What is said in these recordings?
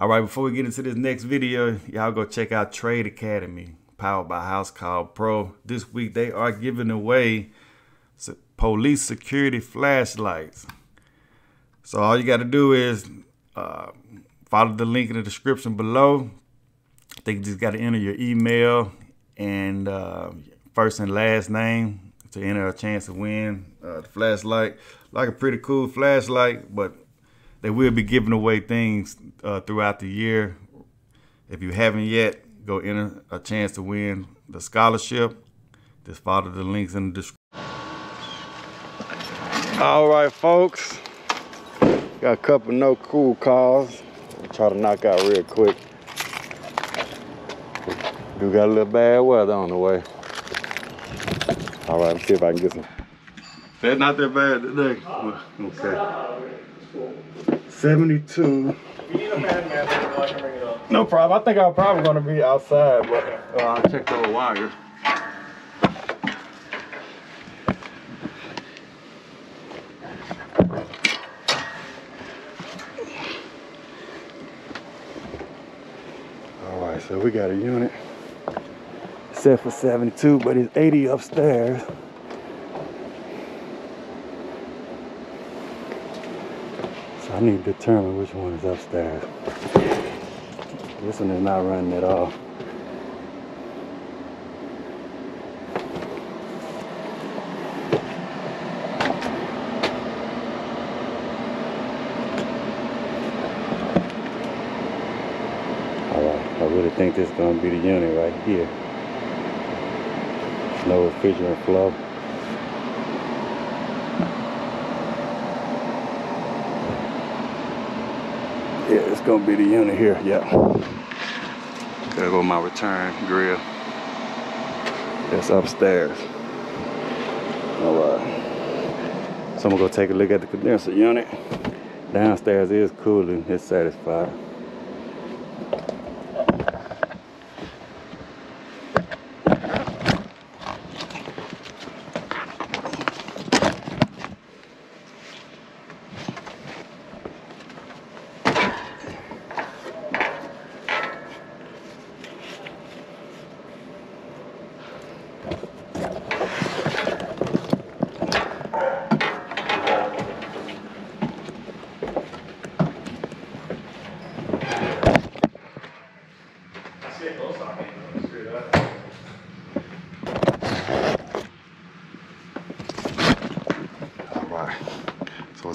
All right, before we get into this next video, y'all go check out Trade Academy, powered by Housecall Pro. This week they are giving away police security flashlights. So all you got to do is uh, follow the link in the description below. I think you just got to enter your email and uh, first and last name to enter a chance to win uh, the flashlight. Like a pretty cool flashlight, but they will be giving away things uh, throughout the year. If you haven't yet, go enter a chance to win the scholarship. Just follow the links in the description. All right, folks. Got a couple no cool calls. try to knock out real quick. Do got a little bad weather on the way. All right, let's see if I can get some. That's not that bad today. Okay. 72. No problem. I think I'm probably gonna be outside, but uh, I'll check the wires. All right, so we got a unit set for 72, but it's 80 upstairs. I need to determine which one is upstairs. This one is not running at all. Alright, I really think this is going to be the unit right here no refrigerant flow. It's gonna be the unit here, yeah. Gotta go my return grill. That's upstairs. All right. So I'm gonna go take a look at the condenser unit. Downstairs is cooling, it's satisfied.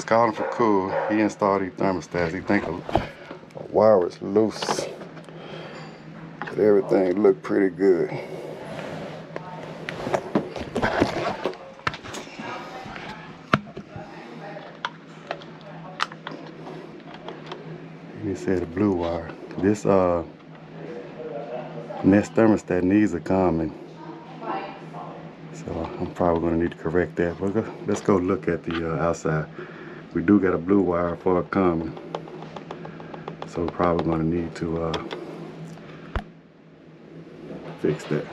calling for cool. He installed these thermostats. He think a, a wire is loose. But everything looked pretty good. he said a blue wire. This uh Nest thermostat needs a common. So I'm probably gonna need to correct that. But let's go look at the uh, outside. We do got a blue wire for a common. So we're probably gonna need to uh, fix that.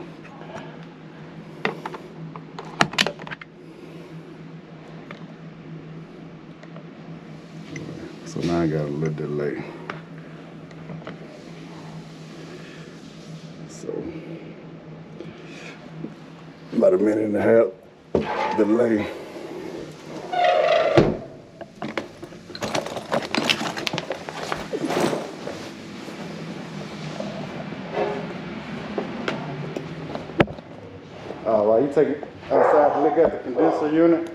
So now I got a little delay. So about a minute and a half delay. You take it outside to look at the condenser unit?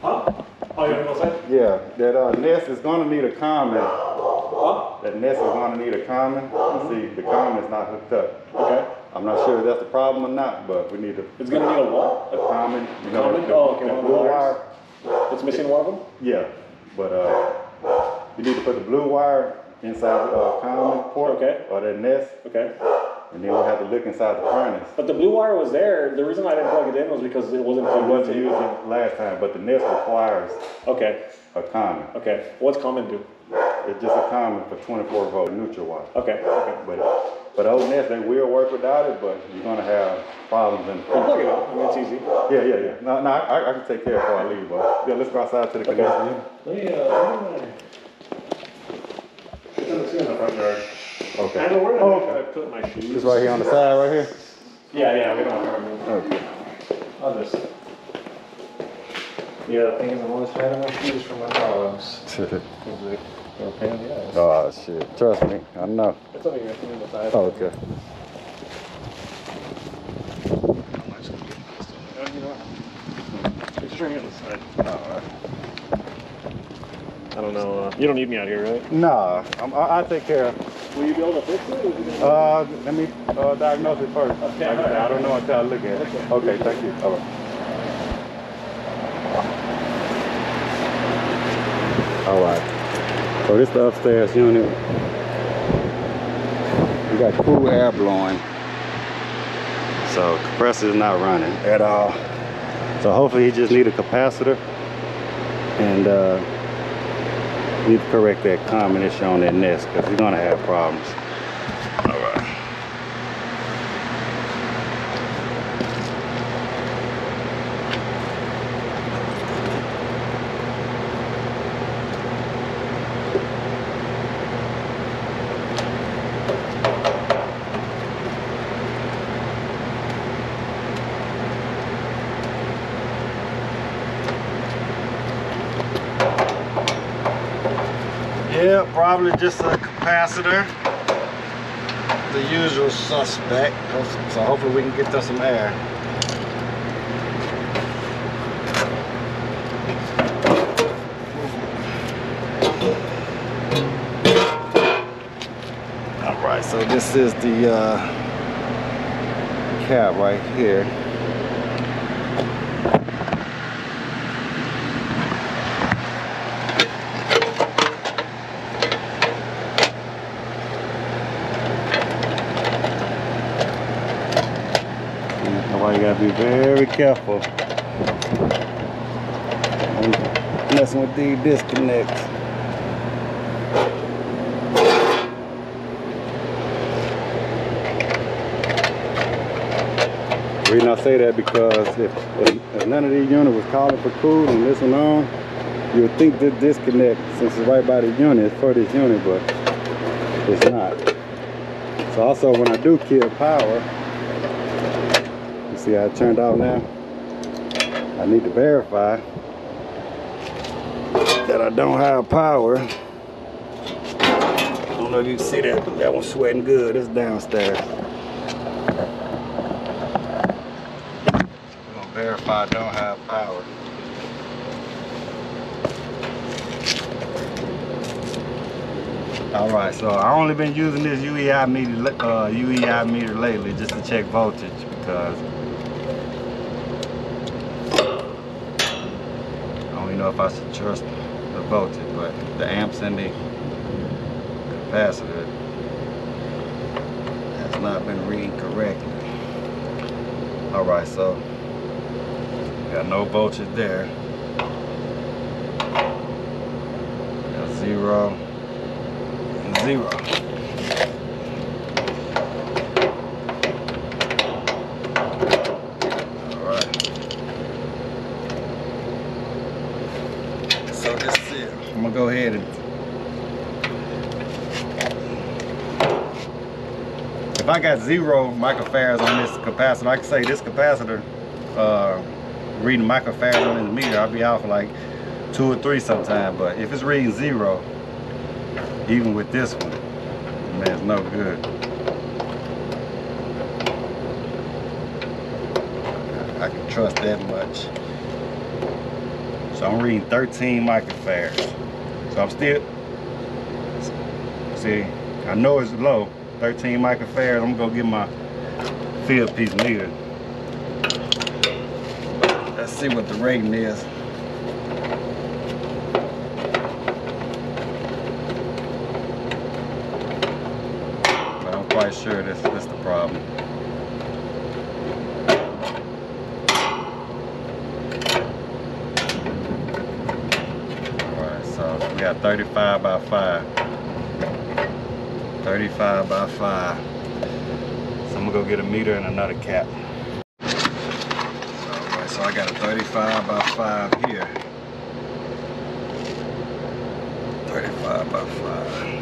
Huh? Oh, you say? Yeah, that uh, nest is going to need a common. Huh? That nest is going to need a common. You see, the common is not hooked up. Okay. I'm not sure if that's the problem or not, but we need to. It's going to need a what? A common. You know, common? The, oh, okay. The blue wire. It's missing one of them? Yeah, but uh, you need to put the blue wire inside the uh, common port. Okay. Or that nest. Okay and then we'll have to look inside the furnace. But the blue wire was there. The reason I didn't plug it in was because it wasn't plugged It wasn't used last time, but the nest requires Okay, a common. okay. What's common do? It's just a common for 24 volt neutral wire. Okay, okay. But but those nests they will work without it, but you're gonna have problems in. I'll plug it up. I mean, it's easy. Yeah, yeah, yeah. No, no, I, I can take care of it before I leave, but yeah, let's go outside to the condenser. Let me, uh, let me, uh, the front yard. Okay. I don't know where Oh, okay. I put my shoes. Just right here on the side, right here? Yeah, yeah, we don't have room. Okay. I'll just. Yeah, the thing is, I'm always having my shoes for my dogs. Cause they, they're a pain in the ass. oh, shit. Trust me. I know. It's over here, it's on the side. Oh, okay. Oh, you know what? It's right here on the side. Alright. I don't know, uh, you don't need me out here, right? Nah, I'm, I, I'll take care of Will you be able to fix it? Or is Uh, let me uh, diagnose it first. Okay, Like I, I don't know until I look at it. Okay. Okay, thank you. All right. All right. So this the upstairs unit. We got cool air blowing. So compressor is not running at all. So hopefully he just need a capacitor and uh, to correct that common issue on that nest because we're gonna have problems. Yeah, probably just a capacitor. The usual suspect. So hopefully we can get some air. All right, so this is the uh, cab right here. That's why you gotta be very careful. when Messing with these disconnects. The reason I say that because if, if, none of these units was calling for cool and this one on, you would think this disconnect, since it's right by the unit, for this unit, but it's not. So also when I do kill power, see how it turned out now? I need to verify that I don't have power. I don't know if you can see that. That one's sweating good. It's downstairs. Gonna verify I don't have power. All right, so I only been using this UEI meter, uh, UEI meter lately just to check voltage because I don't even know if I should trust the voltage, but the amps and the capacitor has not been reading correctly. All right, so got no voltage there. Got zero zero. All right. So this is it. I'm gonna go ahead and if I got zero microfarads on this capacitor, I can say this capacitor uh, reading microfarads on this meter, I'll be out for like two or three sometime. But if it's reading zero, even with this one, man, it's no good. I can trust that much. So I'm reading 13 microfarads. So I'm still, see, I know it's low, 13 microfarads. I'm gonna get my Fieldpiece meter. Let's see what the rating is. But I'm quite sure this, this is the problem. Alright, so we got 35 by 5. 35 by 5. So I'm gonna go get a meter and another cap. Alright, so I got a 35 by 5 here. 35 by 5.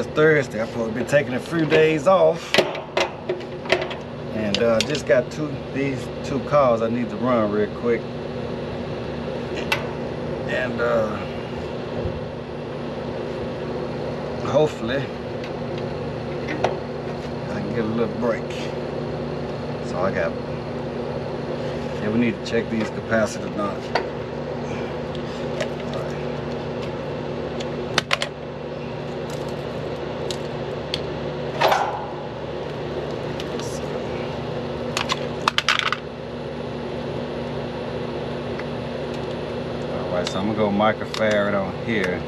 is Thursday. I've been taking a few days off. And uh, just got two these two cars I need to run real quick. And uh, hopefully I can get a little break. So I got, yeah, we need to check these capacitors on. 0 microfarad on here.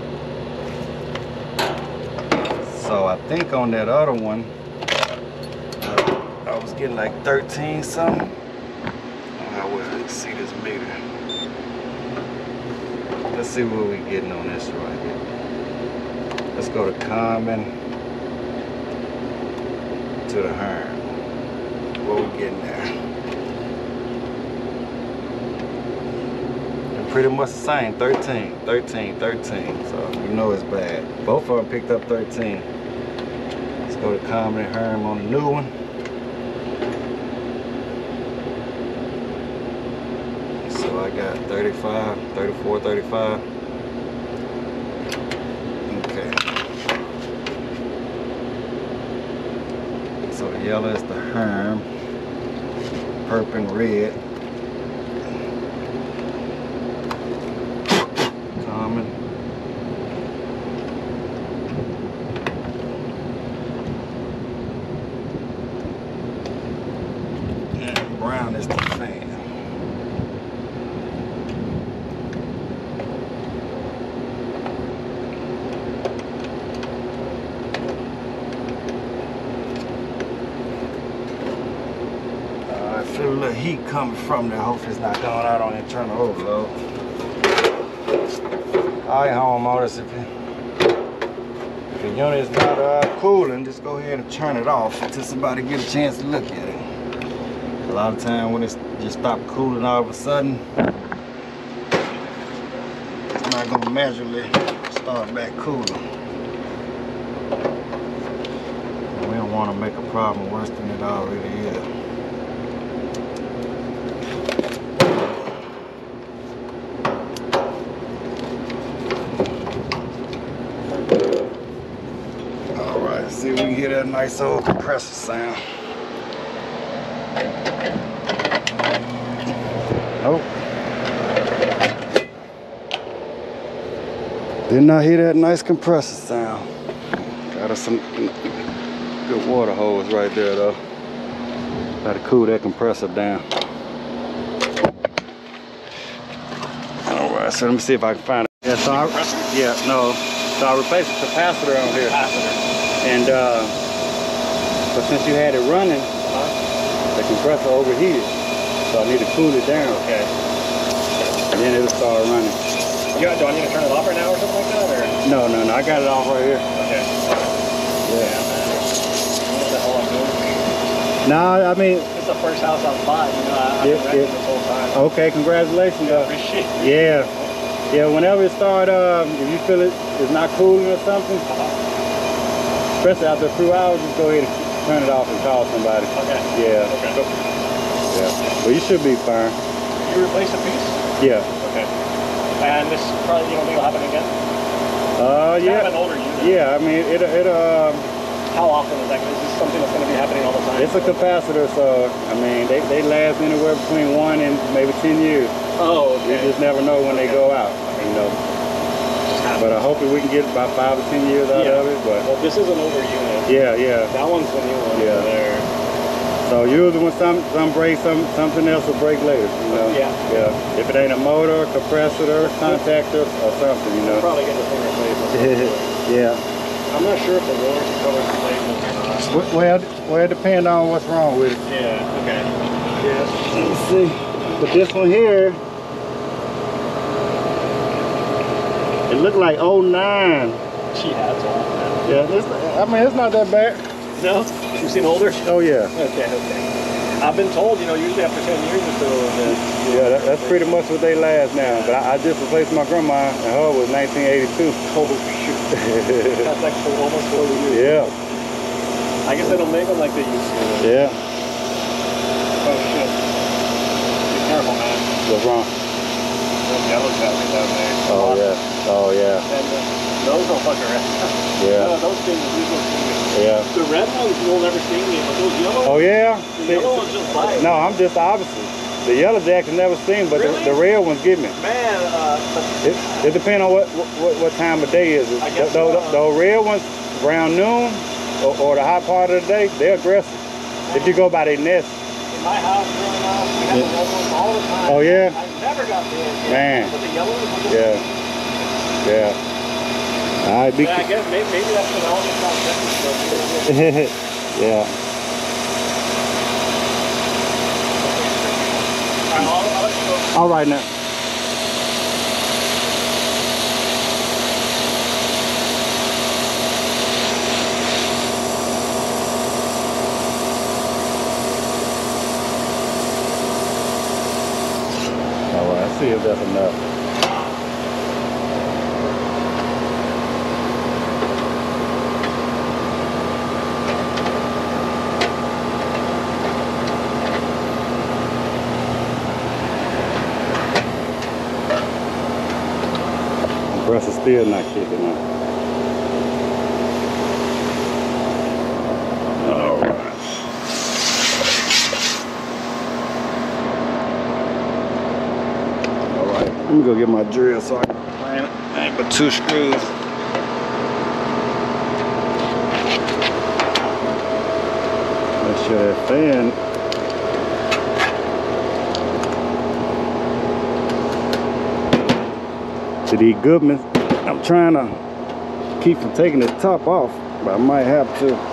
So I think on that other one, I was getting like 13 something. I will see this meter. Let's see what we getting on this right here. Let's go to common to the herm. What we getting there? Pretty much the same 13 13 13 so you know it's bad. Both of them picked up 13 let's go to and Herm on the new one. So I got 35 34 35 okay. So the yellow is the Herm. Purple and red common. And brown is the fan. Uh, I feel a little heat coming from there. Hopefully it's not going out on internal overload. All right, homeowners, if, you, if the unit is not uh, cooling, just go ahead and turn it off until somebody get a chance to look at it. A lot of time when it's just stop cooling all of a sudden, it's not gonna magically start back cooling. We don't want to make a problem worse than it already is. All right, see if we can hear that nice old compressor sound. Nope. Did not I hear that nice compressor sound. Got us some good water hose right there though. Gotta cool that compressor down. All right, so let me see if I can find it. Yeah, so I, yeah, no. So I replaced the capacitor on here. And uh, but since you had it running, the compressor overheated. So I need to cool it down. Okay. And then it'll start running. You, do I need to turn it off right now or something like that? Or? No, no, no. I got it off right here. Okay. Yeah. What the hell I'm doing? No, I mean, It's the first house I've bought. You know, I, I've Yeah, been renting this whole time. okay, congratulations. Though. appreciate it. Yeah. Yeah, whenever it start, um, if you feel it is not cooling or something, especially after a few hours, just go ahead and turn it off and call somebody. Okay. Yeah, Okay. yeah. Well, you should be fine. You replace a piece? Yeah. Okay. And this probably you don't think will happen again? Uh, It's kind yeah. of an older unit. Yeah, I mean, it, it, uh... How often is that? Is this something that's going to be happening all the time? it's a capacitor, so, I mean, they, they last anywhere between one and maybe 10 years. Oh, You just never know when they go out, you know. But uh, hopefully we can get about five or 10 years out Yeah. of it, but well, this is an older unit. yeah, yeah. That one's the new one Yeah. there. So usually when some some break, some something else will break later. You know. Yeah. Yeah. If it ain't a motor, compressor, contactor, or something, you know. Probably get this thing replaced. yeah. I'm not sure if the warranty covers replacements or not. Well, well, it depends on what's wrong with it. Yeah, okay. Yeah. Let me see. But this one here, it looked like 09. She has all. Yeah. It's, I mean, it's not that bad. No? You've seen older? Oh yeah. Okay, okay. I've been told, you know, usually after 10 years or so that Yeah, that, that's pretty much what they last now. But I, I just replaced my grandma, and her was 1982. Oh shoot. That's like for almost 40 years. yeah, I guess they don't make them like they used to. yeah. Oh shit. Be careful, man. What's wrong? Those yellow jackets down there. Oh yeah, oh yeah, And uh, those don't fuck around. No, yeah, those things, these sting me. yeah. The red ones will never sting me, but those yellow Oh yeah. the See, yellow ones just bite. no, I'm just opposite. The yellow jackets never sting, but Really? the, the red ones get me. Man, uh, It, it depends on what, what what time of day is it. I guess, the, the, uh, the red ones around noon or, or the hot part of the day, they're aggressive. If you go by their nest, in my house growing up, we had the red ones all the time. Oh, yeah? I never got bit. Man. The yellow ones were just yeah, yeah. Right, be Yeah, I guess maybe, maybe that's what all not stuff. yeah. I'll, I'll let you go. All right now. See if that's enough. Compressor still not kicking. All right. All right. Let me go get my drill so I can find it. Ain't but two screws. Make sure that fan to these Goodmans. I'm trying to keep from taking the top off, but I might have to.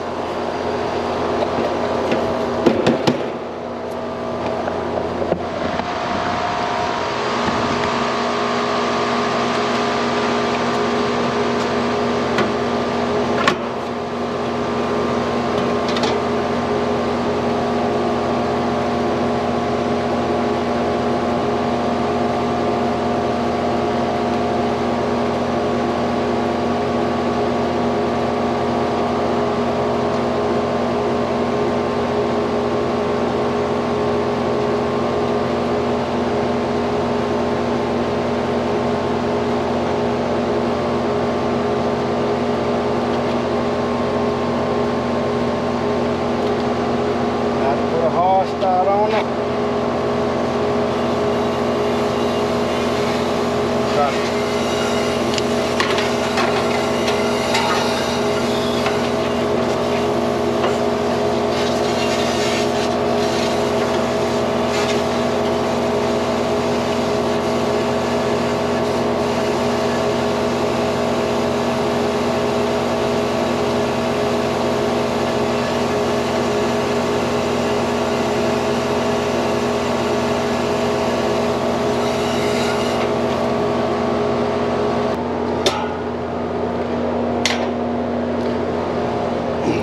Have to put a hard start on it. Try to-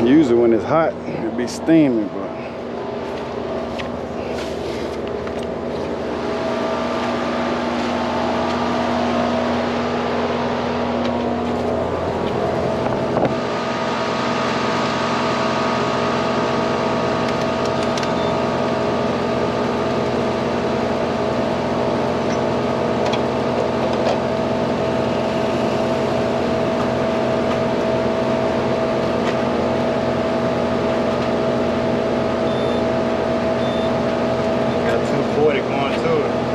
Usually when it's hot, it'd be steaming, but got 240 going to it.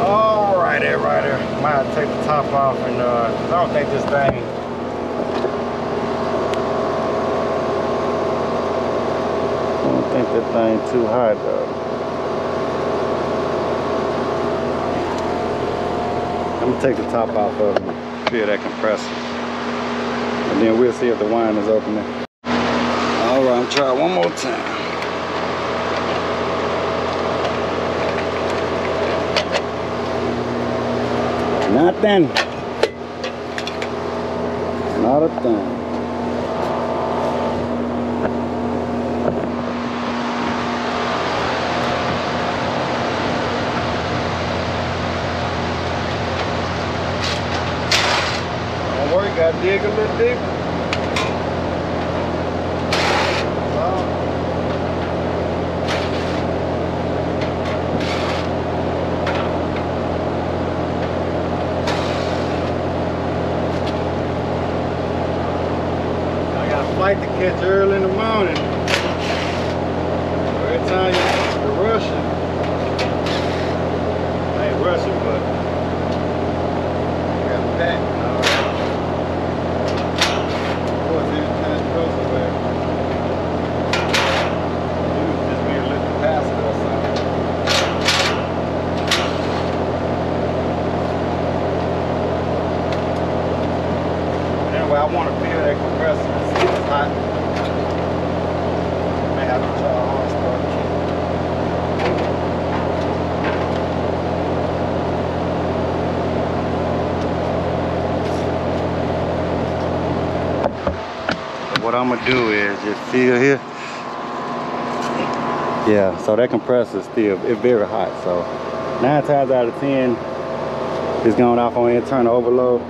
All righty, righty. Might have to take the top off and uh, 'cause I don't think this thing. I don't think that thing too high though. I'm gonna take the top off of it. feel that compressor. And then we'll see if the wine is opening. All right, I'm trying one more time. Nothing. Not a thing. Don't worry, gotta dig a little deeper. I got a flight to catch early in the morning. Every time you- you're rushing. I ain't rushing, but I got a pack. Of course, every time it goes away, it would just be a little capacitor or something. Anyway, I want to feel that compressor and see if it's hot. May have to try a hard start. What I'm gonna do is just feel here. Yeah, so that compressor is still it's very hot. So nine times out of ten, it's going off on internal overload.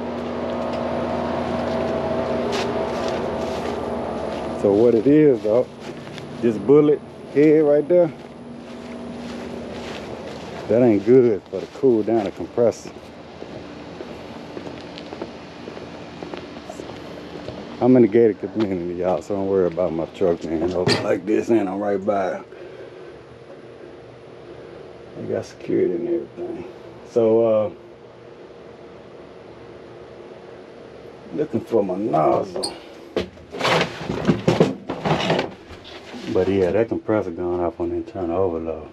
So what it is though, this bullet head right there, that ain't good for to cool down the compressor. I'm in the gated community, y'all, so don't worry about my truck being open like this, and I'm right by. it. They got security and everything. So, uh, looking for my nozzle. But yeah, that compressor gone off on internal overload.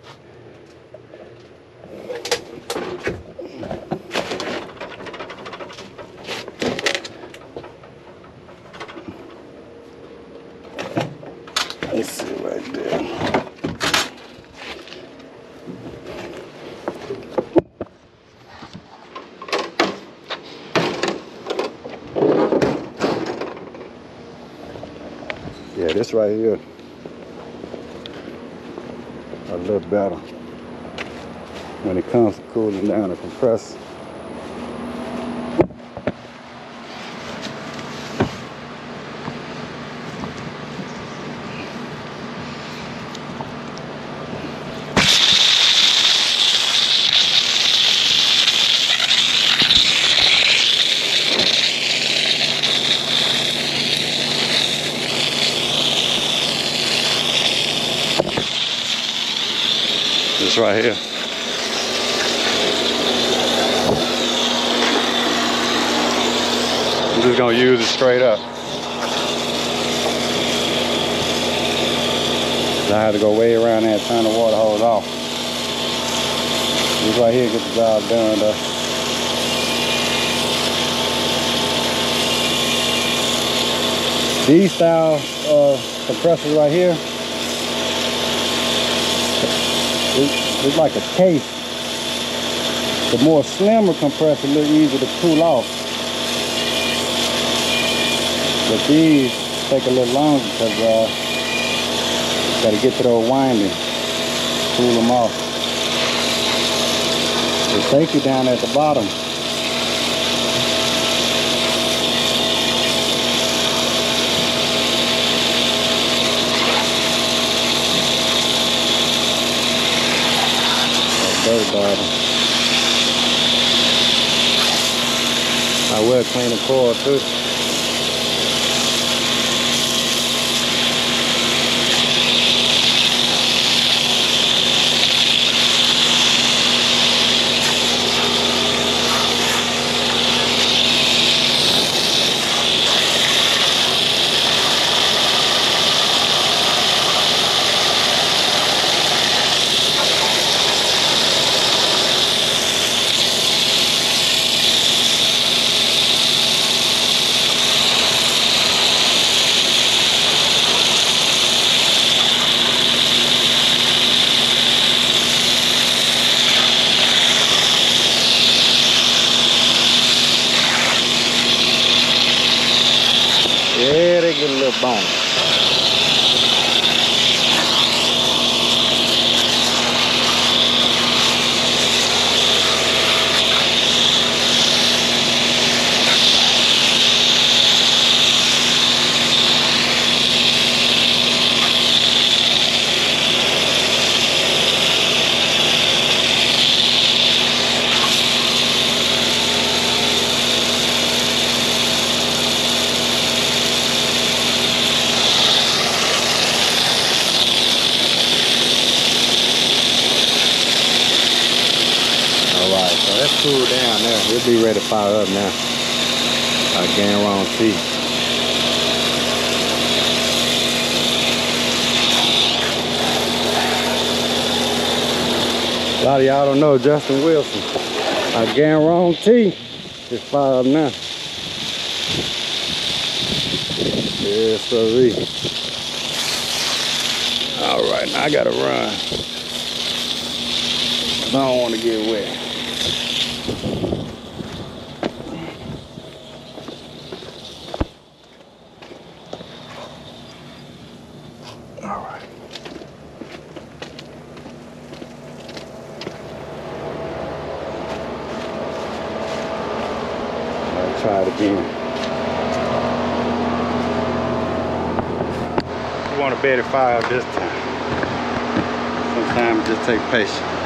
Right here, a little better when it comes to cooling down the compressor. This right here. I'm just gonna use it straight up. I had to go way around there and turn the water hose off. This right here gets the job done though. These style compressors right here, it's, like a case. The more slimmer compressor, a little easier to cool off. But these take a little longer because uh, got to get to those windings, cool them off. The safety down at the bottom. I will clean the coil too. Ready to fire up now. I guarantee. A lot of y'all don't know Justin Wilson. I guarantee it's fire up now. Yes, sirree. All right, now I gotta run. I don't want to get wet. All right. I'll try it again. You this time. Sometimes just take patience.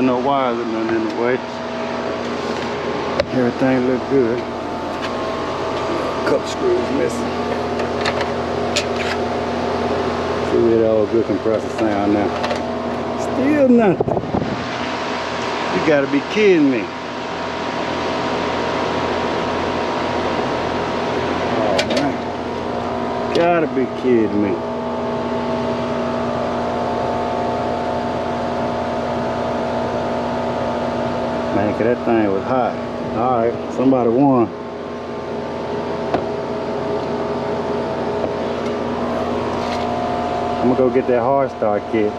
Got no wires or nothing in the way. Everything look good. Couple screws missing. See that old good compressor sound now. Still nothing. You gotta be kidding me. Oh man. Gotta be kidding me. Man, that thing was hot. All right, somebody won. I'm gonna go get that hard start kit.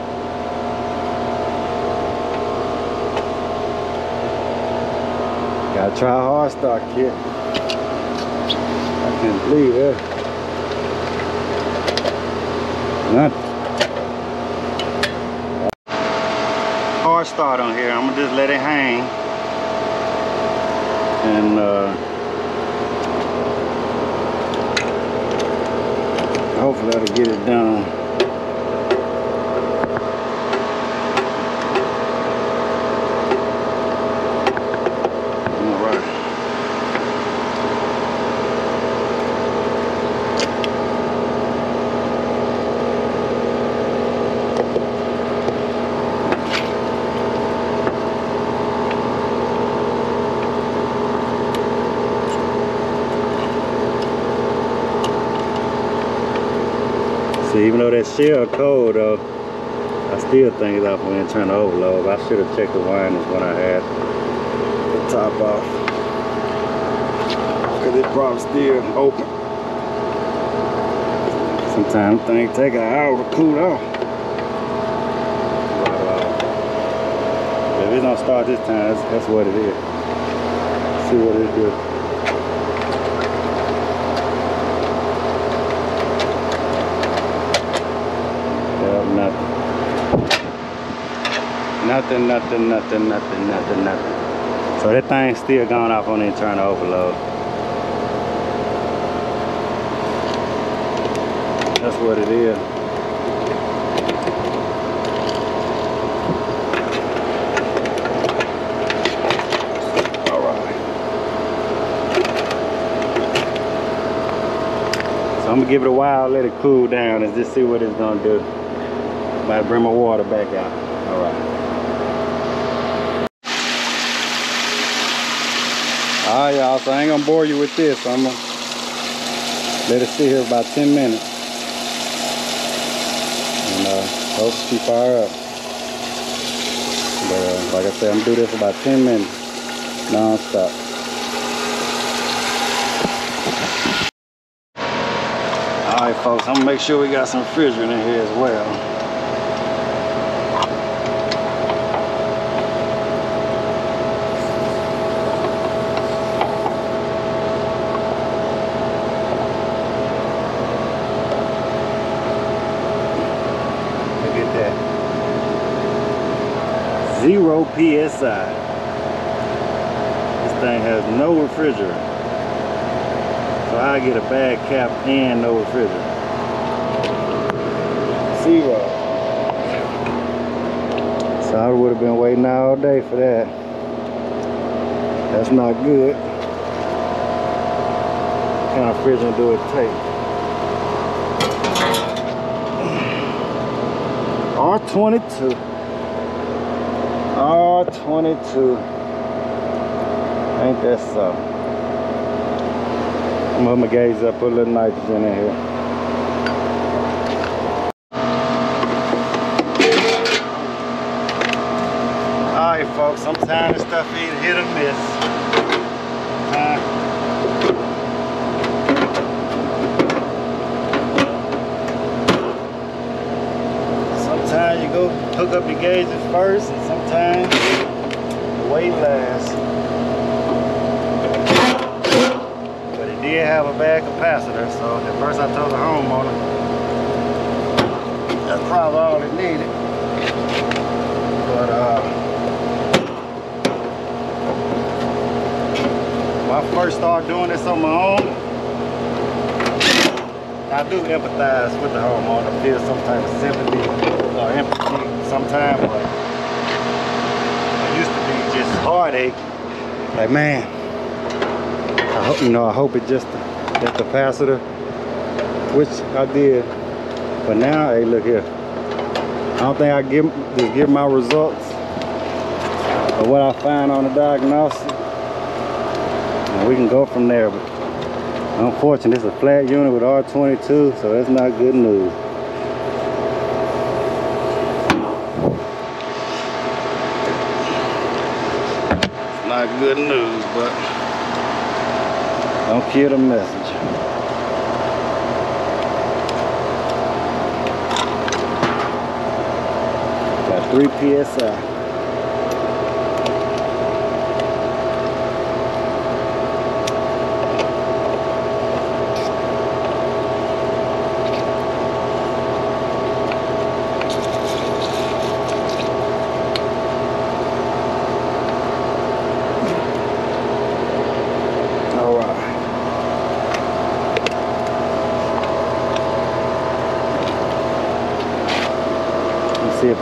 Gotta try a hard start kit. I can't believe it. Nothing. hard start on here. I'm gonna just let it hang. And uh, hopefully that'll get it done. All right. Shell cold though, I still think it's off when internal overload. I should have checked the windings when I had the top off. Cause it probably still open. Sometimes things take an hour to cool off. But uh, if it don't start this time, that's, that's what it is. See what it do. nothing. Nothing, nothing, nothing, nothing, nothing, nothing. So that thing's still going off on internal overload. That's what it is. Alright. So I'm gonna give it a while, let it cool down and just see what it's gonna do. Might bring my water back out. All right. All right, y'all. So I ain't gonna bore you with this. I'm gonna let it sit here about 10 minutes. And uh, hope she fire up. But uh, like I said, I'm gonna do this about 10 minutes, non-stop. All right, folks. I'm gonna make sure we got some refrigerant in here as well. zero PSI. This thing has no refrigerant. So I get a bad cap and no refrigerant. Zero. So I would have been waiting all day for that. That's not good. What kind of refrigerant do it take? R22. R22. Ain't that so? I'm gonna gaze up, put a little nitrogen in here. Alright folks, I'm sometimes this stuff either hit or miss. Sometimes you go hook up your gauges first and sometimes wait last. But it did have a bad capacitor, so at first I told the homeowner that's probably all it needed. But uh, when I first started doing this on my own, I do empathize with the homeowner, feel some type of sympathy or empathy sometimes, but it used to be just heartache. Like, man, I hope, you know, I hope it just the capacitor, which I did. But now, hey, look here. I don't think I give just give my results of what I find on the diagnosis. And we can go from there. But Unfortunately, it's a flat unit with R22, so that's not good news. Good news, but don't kill the message. Got 3 PSI.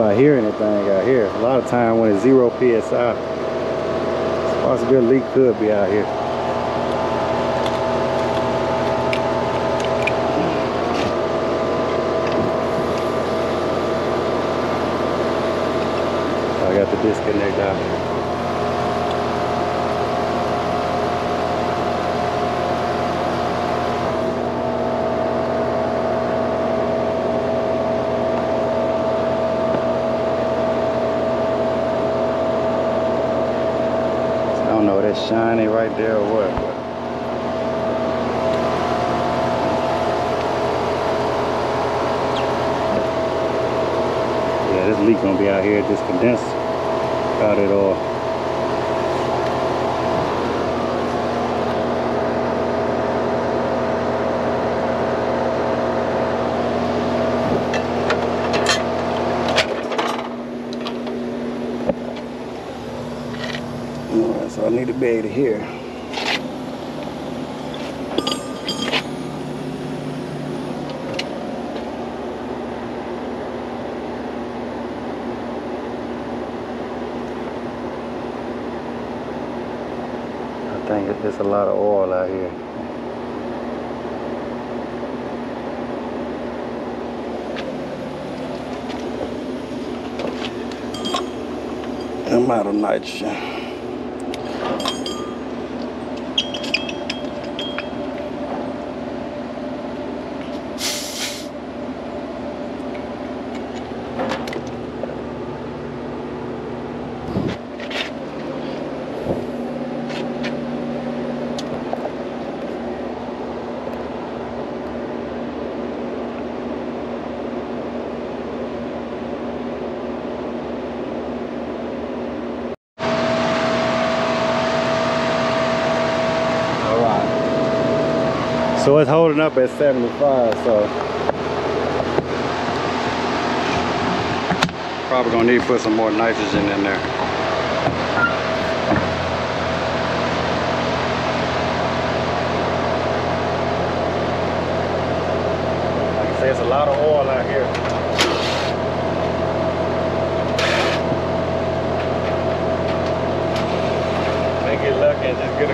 I hear anything out here. A lot of time when it's zero PSI, it's possible leak could be out here. I got the disconnect out here. Shiny right there or what. Yeah, this leak gonna be out here, this condenser out it all. Uh, Alright, so I need to be able to hear. I think it- there's a lot of oil out here. I'm out of nitrogen. All right. So it's holding up at 75, so probably gonna need to put some more nitrogen in there. Like I say, it's a lot of oil out here. Get lucky and just get a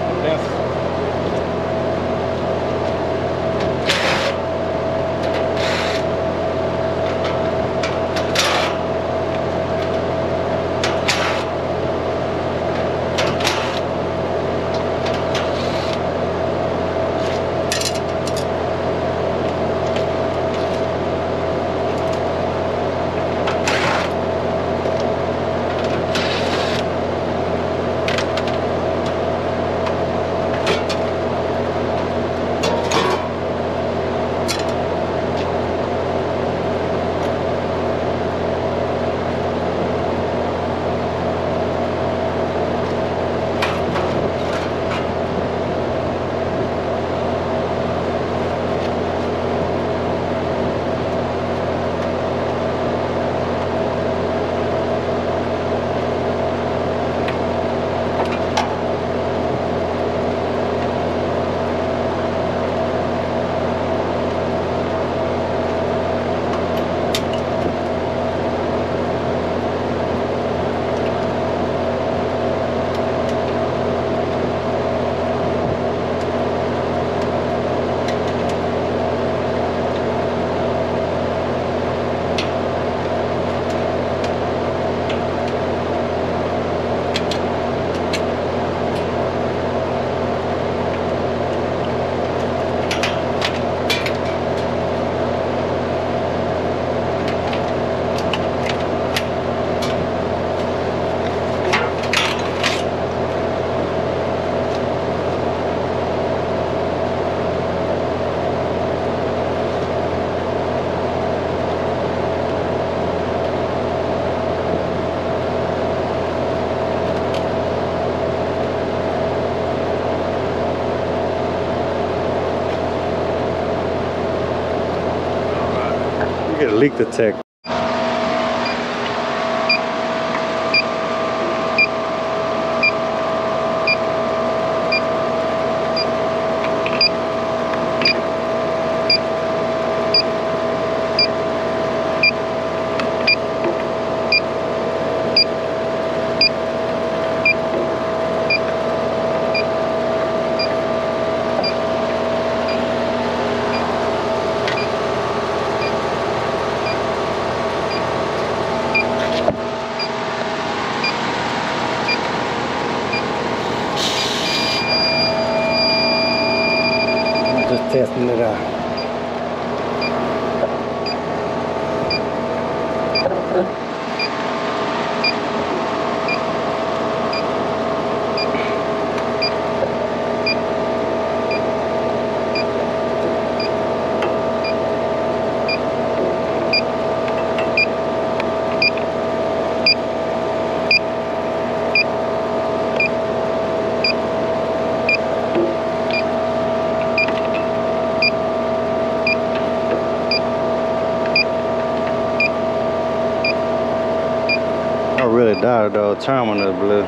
leak detector. Just testing it out. the dotted though, terminal blue.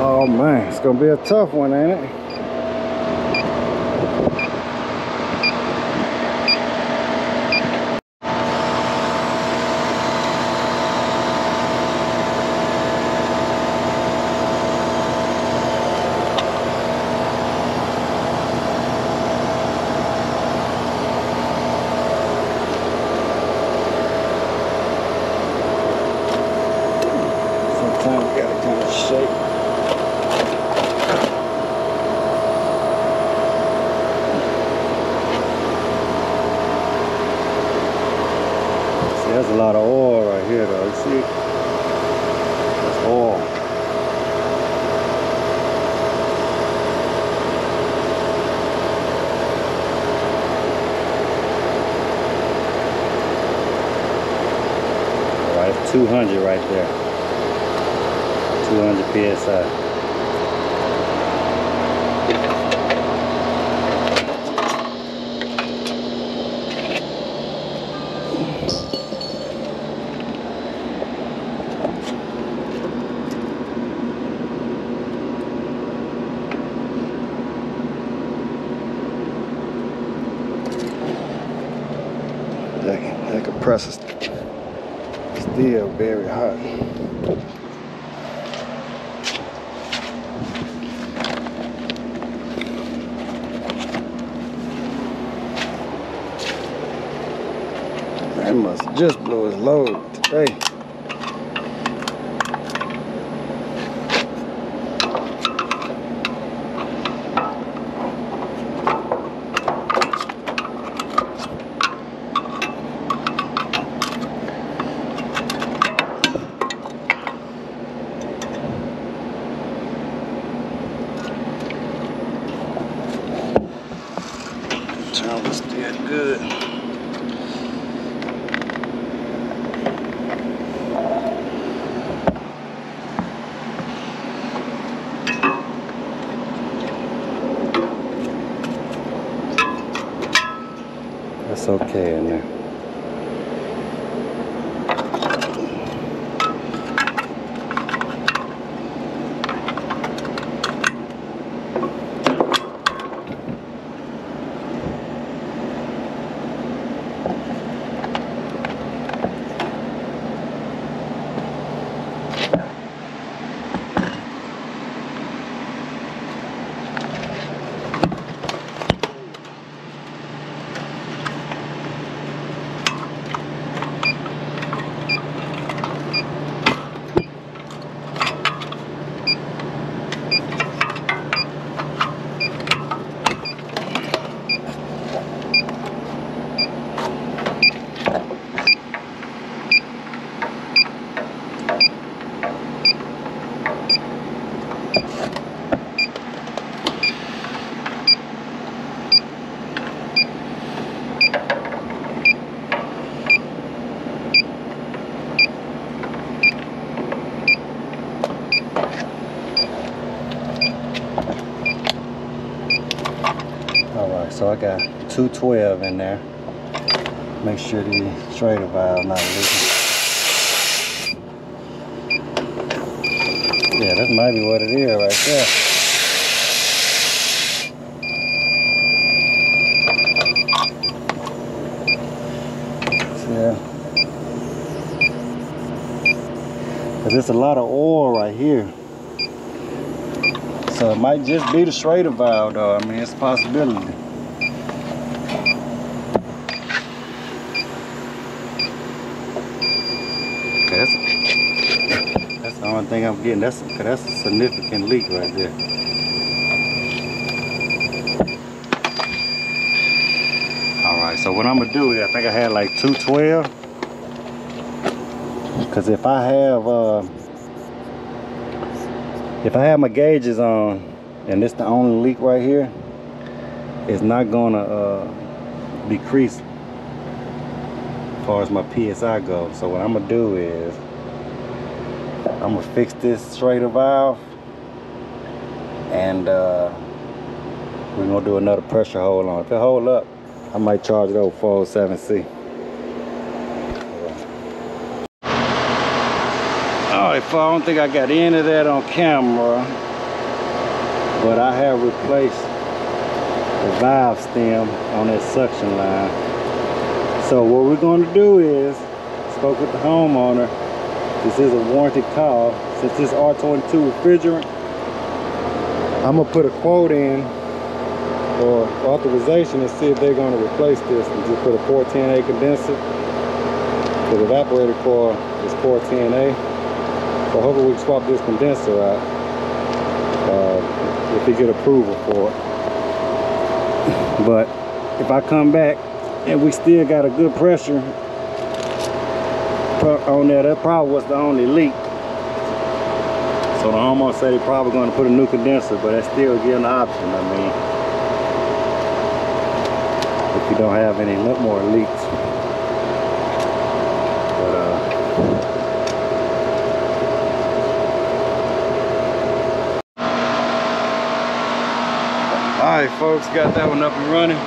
Oh man, it's gonna be a tough one, ain't it? Sometimes you gotta kind of shake. See, there's a lot of oil right here, though. You see? That's oil. All right, 200 right there. 200 psi. That, that compressor's still very hot. That must just blow his load today. So I got 212 in there. Make sure the Schrader valve not leaking. Yeah, that might be what it is right there. Yeah. There's a lot of oil right here. So it might just be the Schrader valve though. I mean, it's a possibility. Okay, that's, that's the getting. That's, that's a significant leak right there. All right, so what I'm gonna do is I think I had like 212. Cause if I have uh, if I have my gauges on and it's the only leak right here, it's not gonna uh, decrease as far as my PSI goes. So what I'm gonna do is I'm gonna fix this Schrader valve and uh, we're gonna do another pressure hold on. If it hold up, I might charge it over 407C. Alright, I don't think I got any of that on camera, but I have replaced the valve stem on that suction line. So what we're gonna do is, spoke with the homeowner, this is a warranted call. Since this R22 refrigerant, I'm gonna put a quote in or authorization and see if they're gonna replace this and just put a 410A condenser. The evaporator coil is 410A. So hopefully we can swap this condenser out uh, if we get approval for it. But if I come back and we still got a good pressure on there, that probably was the only leak. So the homeowner said he probably going to put a new condenser, but that's still giving the option. I mean, if you don't have any more leaks. But, uh, all right, folks, got that one up and running.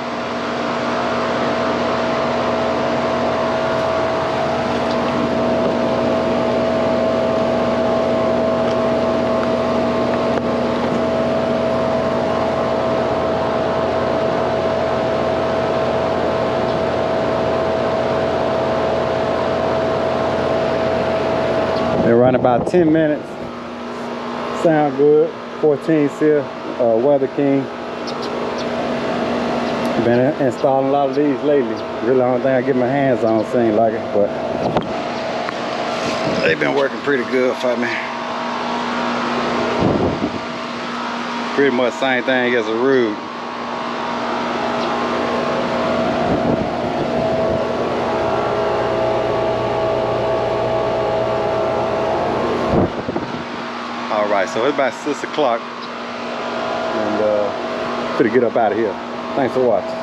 They run about 10 minutes. Sound good. 14 SEER, uh, Weather King. Been installing a lot of these lately. Really the only thing I get my hands on seem like it, but they've been working pretty good for me. Pretty much same thing as a Ruud. Right, so it's about six o'clock and uh, gonna get up out of here. Thanks for watching.